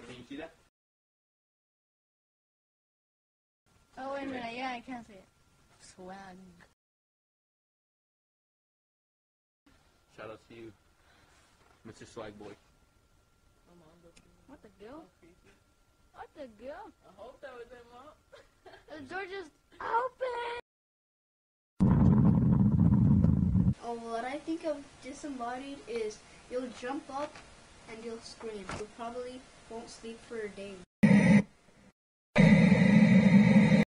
can you see that? Oh, wait a minute. Yeah, I can't see it. Swag. Shout out to you, Mr. Swag Boy. What the girl? What the girl? I hope that was him, Mom. The door just opened! Oh, what I think of disembodied is you'll jump up and you'll scream. You probably won't sleep for a day.